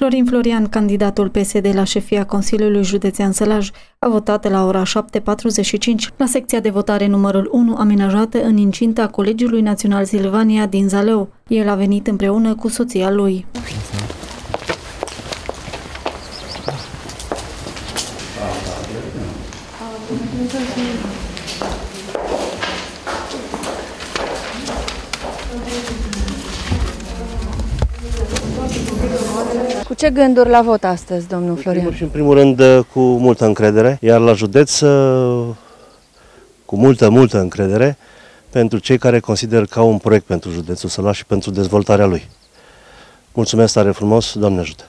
Florin Florian, candidatul PSD la șefia Consiliului Județean Sălaj, a votat la ora 7.45 la secția de votare numărul 1 amenajată în incinta Colegiului Național Silvania din Zaleu. El a venit împreună cu soția lui. Cu ce gânduri la vot astăzi, domnul În primul Florian? și în primul rând uh, cu multă încredere, iar la județ uh, cu multă, multă încredere pentru cei care consider ca un proiect pentru județul Sălaș și pentru dezvoltarea lui. Mulțumesc tare frumos, Doamne ajută!